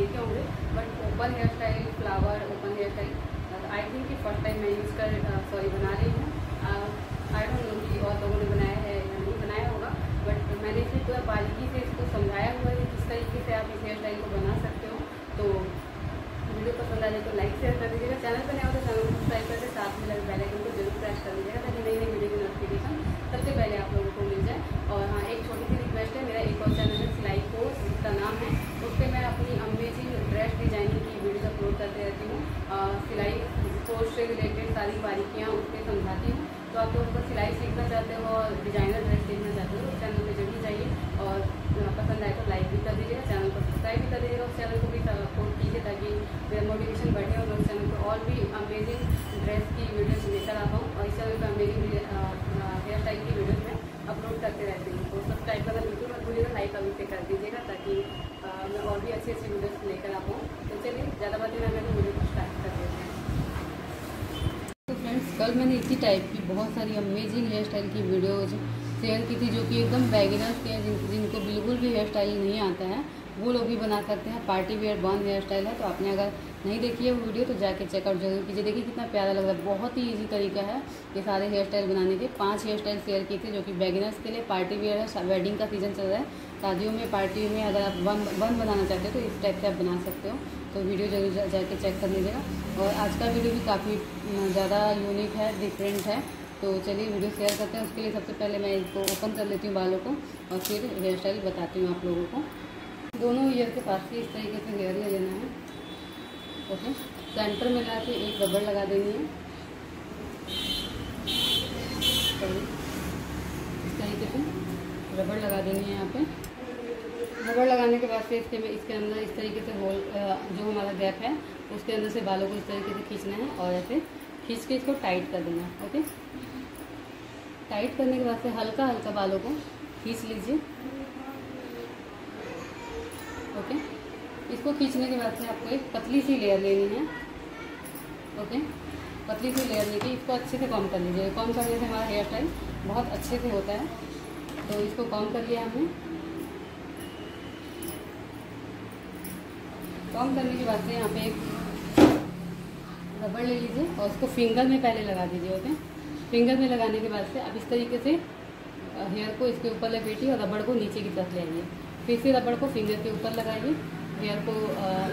देखे होंगे but open hair style flower open hair style I think first time मैं use कर sorry बना रही हूँ। आई डोंट नो कि और लोगों ने बनाया है या नहीं बनाया होगा बट मैंने इसे पूरा बारीकी से इसको समझाया हुआ है किस तरीके से आप इस हेयर स्टाइल को बना सकते हो। तो वीडियो पसंद आ जाए तो लाइक शेयर कर दीजिएगा। चैनल पर नहीं हो तो चैनल को सब्सक्राइब करके साथ में लगे बेल आइकन को ज़रूर प्रेस कर दीजिएगा ताकि नई नई वीडियो की नोटिफिकेशन सबसे पहले आप लोगों को मिल जाए और हाँ एक छोटी सी रिक्वेस्ट है मेरा एक और चैनल है सिलाई कोर्स जिसका नाम है उस पर मैं अपनी अमेजिंग ड्रेस डिज़ाइनिंग की वीडियोज़ अपलोड करते रहती हूँ सिलाई कोर्स से रिलेटेड सारी बारीकियाँ उस पर समझाती हूँ। तो आप लोग सिलाई सीखना चाहते हो और डिज़ाइनर ड्रेस सीखना चाहते हो तो चैनल पर ज़रूर जाइए और पसंद आए तो लाइक भी कर दीजिएगा, चैनल को सब्सक्राइब भी कर दीजिएगा उस चैनल को भी सपोर्ट कीजिए ताकि मेरा मोटिवेशन बढ़े और मैं उस चैनल पर और भी अमेजिंग ड्रेस की वीडियोज़ लेकर आता हूँ और इस चैनल पर अमेजिंग हेयर स्टाइल की वीडियोज़ में अपलोड करते रहती हूँ। तो सब्सक्राइब करना बिल्कुल मत भूलिएगा लाइक अभी से कर दीजिएगा ताकि मैं और भी अच्छी अच्छी वीडियोज़ लेकर आ पाऊँ। तो चलिए, ज़्यादा बातें ना करें वीडियो को स्टार्ट कर देते हैं तो फ्रेंड्स कल मैंने इसी टाइप की बहुत सारी अमेजिंग हेयर स्टाइल की वीडियोज़ शेयर की थी जो कि एकदम बैगिनर्स के हैं जिन, जिनको बिल्कुल भी हेयर स्टाइल नहीं आता है। वो लोग भी बना सकते हैं। Party wear bun hair style है तो आपने अगर नहीं देखी है वो वीडियो तो जाके चेकआउट ज़रूर कीजिए। देखिए कितना प्यारा लग रहा है। बहुत ही इजी तरीका है ये सारे हेयर स्टाइल बनाने के। पाँच हेयर स्टाइल शेयर की थी, जो कि बैगिनर्स के लिए पार्टी वेयर है वेडिंग का सीज़न चल रहा है। शादियों में पार्टियों में अगर आप वन वन बनाना चाहते हो तो इस टाइप से आप बना सकते हो। तो वीडियो ज़रूर जाके चेक कर लीजिएगा। और आज का वीडियो भी काफ़ी ज़्यादा यूनिक है डिफरेंट है। तो चलिए वीडियो शेयर करते हैं। उसके लिए सबसे पहले मैं इसको ओपन कर लेती हूँ बालों को और फिर हेयर स्टाइल बताती हूँ आप लोगों को। दोनों ईयर के पास ही इस तरीके से हेयर ले लेना है। ओके सेंटर में ला के एक रबड़ लगा देनी है। इस तरीके से रबड़ लगा देनी है यहाँ पे। रबड़ लगाने के बाद फिर इसके में, इसके अंदर इस तरीके से होल जो हमारा गैप है, उसके अंदर से बालों को इस तरीके से खींचना है और ऐसे खींच के इसको टाइट कर देना है, ओके। टाइट करने के बाद से हल्का हल्का बालों को खींच लीजिए। ओके? इसको खींचने के बाद से आपको एक पतली सी लेयर लेनी है। ओके? पतली सी लेयर लेके इसको अच्छे से कॉम कर लीजिए। कॉम करने से हमारा हेयर स्टाइल बहुत अच्छे से होता है। तो इसको कॉम कर लिया हमने। कॉम करने के बाद से यहाँ पे एक रबड़ ले लीजिए और उसको फिंगर में पहले लगा दीजिए, ओके? फिंगर में लगाने के बाद से आप इस तरीके से हेयर को इसके ऊपर लपेटिए और रबड़ को नीचे की तरफ़ ले आइए। फिर से रबड़ को फिंगर के ऊपर लगाइए हेयर को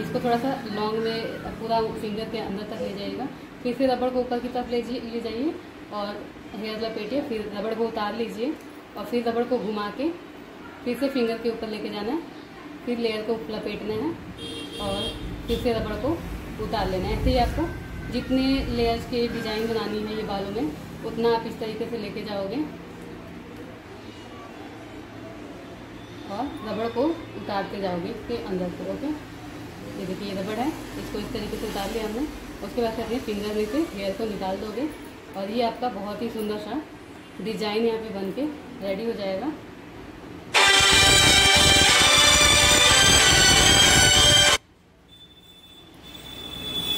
इसको थोड़ा सा लॉन्ग में, पूरा फिंगर के अंदर तक ले जाइएगा। फिर से रबड़ को ऊपर की तरफ़ ले ले जाइए और हेयर लपेटिए, फिर रबड़ को उतार लीजिए और फिर रबड़ को घुमा के फिर से फिंगर के ऊपर लेके जाना है। फिर लेयर को लपेटना है और फिर से रबड़ को उतार लेना है। ऐसे ही आपको जितने लेयर्स के डिज़ाइन बनानी है ये बालों में, उतना आप इस तरीके से लेके जाओगे। और रबड़ को उतारते जाओगे इसके अंदर से, ओके? ये देखिए, ये रबड़ है, इसको इस तरीके से उतार लिया हमने। उसके बाद अपने फिंगर में से हेयर को निकाल दोगे। और ये आपका बहुत ही सुंदर सा डिज़ाइन यहाँ पे बन के रेडी हो जाएगा।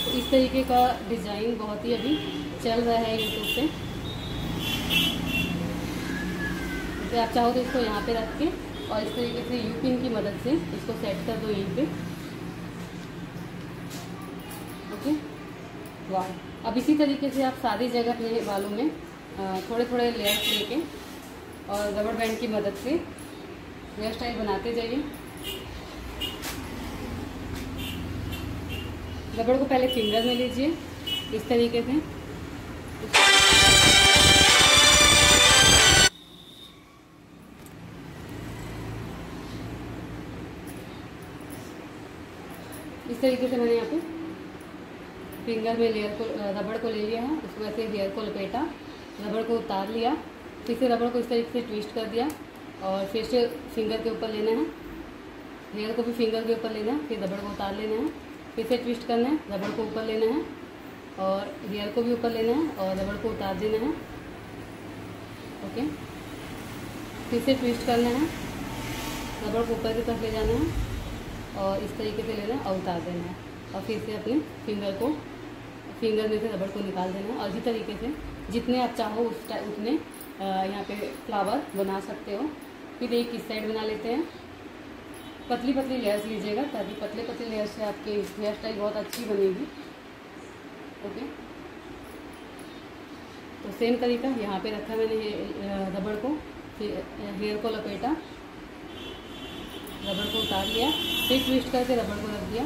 तो इस तरीके का डिज़ाइन बहुत ही अभी चल रहा है यूट्यूब पे। तो आप चाहो तो इसको यहाँ पे रख के और इस तरीके से यू पिन की मदद से इसको सेट कर दो यहीं पे। ओके वाह अब इसी तरीके से आप सारी जगह अपने बालों में थोड़े थोड़े लेयर्स लेके और रबड़ बैंड की मदद से हेयर स्टाइल बनाते जाइए। रबड़ को पहले फिंगर में लीजिए इस तरीके से। तरीके से मैंने यहाँ पे फिंगर में लेयर को रबड़ को ले लिया है। उसको ऐसे हेयर को लपेटा, रबड़ को उतार लिया, फिर से रबड़ को इस तरीके से ट्विस्ट कर दिया और फिर से फिंगर के ऊपर लेना है। हेयर को भी फिंगर के ऊपर लेना है, फिर रबड़ को उतार लेना है, फिर से ट्विस्ट करना है, रबड़ को ऊपर लेना है और हेयर को भी ऊपर लेना है और रबड़ को उतार देना है। ओके फिर से ट्विस्ट करना है, रबड़ को ऊपर की तरफ़ ले जाना है। और इस तरीके से लेना और उतार देना और फिर से अपने फिंगर को फिंगर में से रबड़ को निकाल देना और इसी तरीके से जितने आप चाहो उस उतने यहाँ पे फ्लावर बना सकते हो। फिर एक इस साइड बना लेते हैं। पतली पतली लेयर्स लीजिएगा, ताकि पतले पतले लेयर से आपकी हेयर स्टाइल बहुत अच्छी बनेगी। ओके? तो सेम तरीका यहाँ पे रखा मैंने रबड़ को, फिर हेयर को लपेटा। रबड़ को उतार लिया, फिर ट्विस्ट करके रबड़ को रख दिया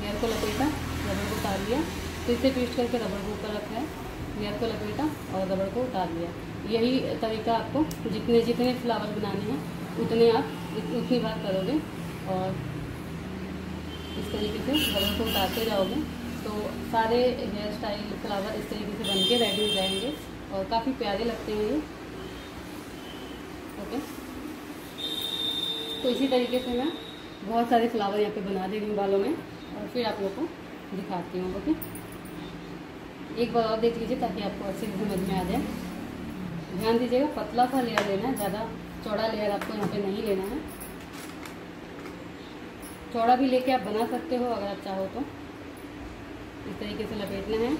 हेयर को लपेटा, रबड़ को उतार लिया, फिर से ट्विस्ट करके रबड़ को ऊपर रखा हेयर को लपेटा और रबड़ को उतार लिया। यही तरीका आपको जितने जितने फ्लावर बनाने हैं, उतने आप उतनी बार करोगे और इस तरीके से रबड़ को उतारते जाओगे। तो सारे हेयर स्टाइल फ्लावर इस तरीके से बन के रेडी हो जाएँगे और काफ़ी प्यारे लगते हैं ये। ओके? तो इसी तरीके से मैं बहुत सारे फ्लावर यहाँ पे बना दे रही हूँ बालों में और फिर आप लोग को दिखाती हूँ, ओके? एक बार और देख लीजिए ताकि आपको अच्छे से समझ में आ जाए। ध्यान दीजिएगा, पतला सा लेयर लेना है, ज़्यादा चौड़ा लेयर आपको यहाँ पे नहीं लेना है। चौड़ा भी लेके आप बना सकते हो, अगर आप चाहो तो। इस तरीके से लपेटना है,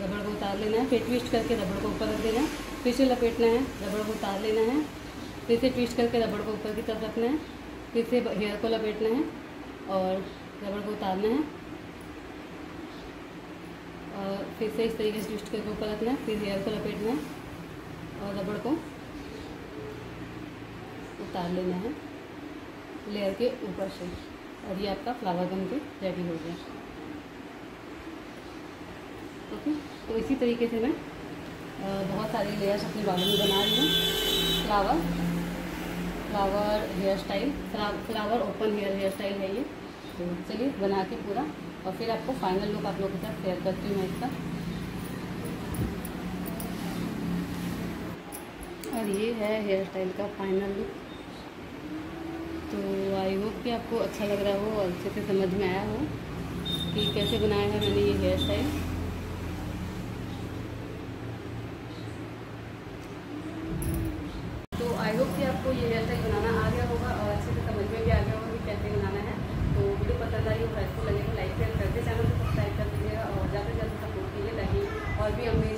रबड़ को उतार लेना है फिर ट्विस्ट करके रबड़ को ऊपर रख देना है, फिर से लपेटना है, रबड़ को उतार लेना है फिर से ट्विस्ट करके रबड़ को ऊपर की तरफ़ रखना है। फिर से हेयर को लपेटना है और रबड़ को उतारना है। और फिर से इस तरीके से ट्विस्ट करके ऊपर रखना है, फिर हेयर को लपेटना है और रबड़ को उतार लेना है लेयर के ऊपर से। और ये आपका फ्लावर बन के रेडी हो गया। ओके तो इसी तरीके से मैं बहुत सारी लेयर्स अपने बालों में बना रही हूँ। Flower flower hair style flower open hair hair style है ये। तो चलिए, बना के पूरा। और फिर आपको फाइनल लुक आप लोगों के साथ शेयर करती हूँ मैं इसका। और ये है हेयर स्टाइल का फाइनल लुक तो आई होप कि आपको अच्छा लग रहा हो और अच्छे से समझ में आया हो कि कैसे बनाया है मैंने ये हेयर स्टाइल ये जैसे बनाना आ गया होगा और अच्छे से समझ में भी आ गया होगा कि कैसे बनाना है। तो वीडियो पसंद आई हो हेल्पफुल लगेगा लाइक शेयर करके चैनल को सब्सक्राइब कर दीजिएगा और ज़्यादा से ज़्यादा सपोर्ट कीजिए ताकि और भी हमें